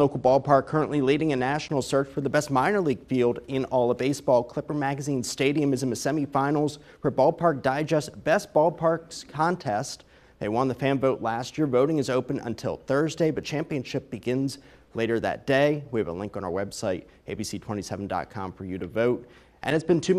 Local ballpark currently leading a national search for the best minor league field in all of baseball. Clipper Magazine Stadium is in the semifinals for Ballpark Digest Best Ballparks contest. They won the fan vote last year. Voting is open until Thursday, but championship begins later that day. We have a link on our website, abc27.com, for you to vote. And it's been two